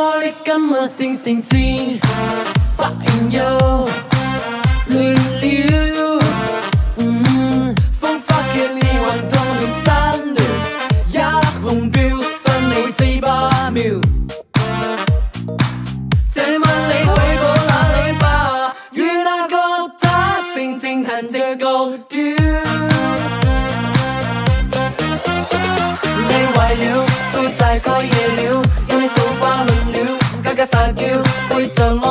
mô ly cảm ơn xinh xinh xinh và anh yêu lưu lưu phong pháp kia ly hoàn thông lưu xa lưu giá lạc hồng biêu sân này dây ba miêu thế mà lấy huế cô là lấy ba duyên đã có ta tình tình thành dễ cầu tiêu lấy hoài lưu xuôi tay có dễ lưu 花论了，家家撒娇，背着我。